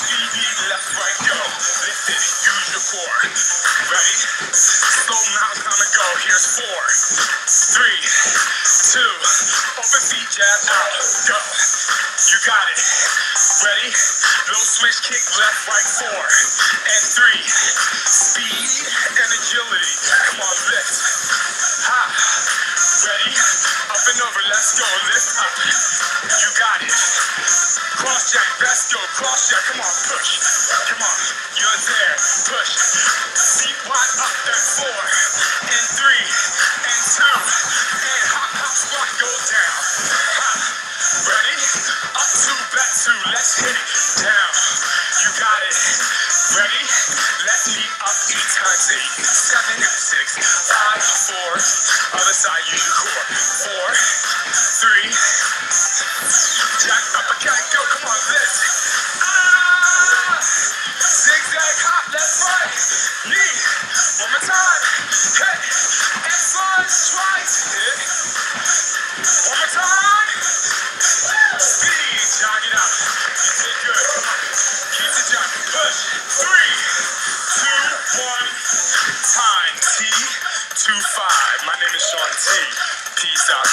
CD left, right, go. Lift it, use your core. Ready? Slow now, It's time to go. Here's four, three, two. Open feet, jab out, go. You got it. Ready? Low switch kick, left, right, four, and three. Speed and agility. Come on, lift. Ha. Ready? Up and over, let's go. Lift up. Cross jack. Come on. Push. Come on. You're there. Push. Feet wide up. Then four and three and two and hop hop squat. Go down. Ha. Ready? Up two, back two. Let's hit it. Down. You got it. Ready? Left knee up eight times eight. Seven, six, five, four. Other side, use your core. Four, three. Jog it out. You did good. Keep the jog. Push. Three, two, one. Time. T, two, five. My name is Shaun T. Peace out.